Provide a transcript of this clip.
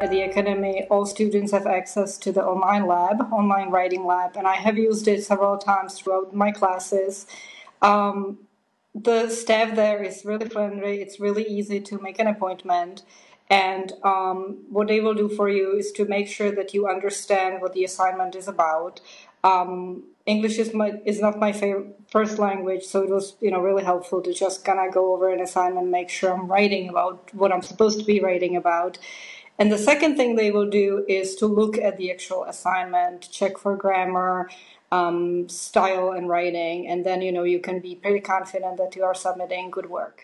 At the Academy, all students have access to the online lab, online writing lab, and I have used it several times throughout my classes. Um, the staff there is really friendly. It's really easy to make an appointment. And um, what they will do for you is to make sure that you understand what the assignment is about. Um, English is my is not my favorite first language, so it was you know really helpful to just kind of go over an assignment, make sure I'm writing about what I'm supposed to be writing about. And the second thing they will do is to look at the actual assignment, check for grammar, um, style, and writing, and then you know you can be pretty confident that you are submitting good work.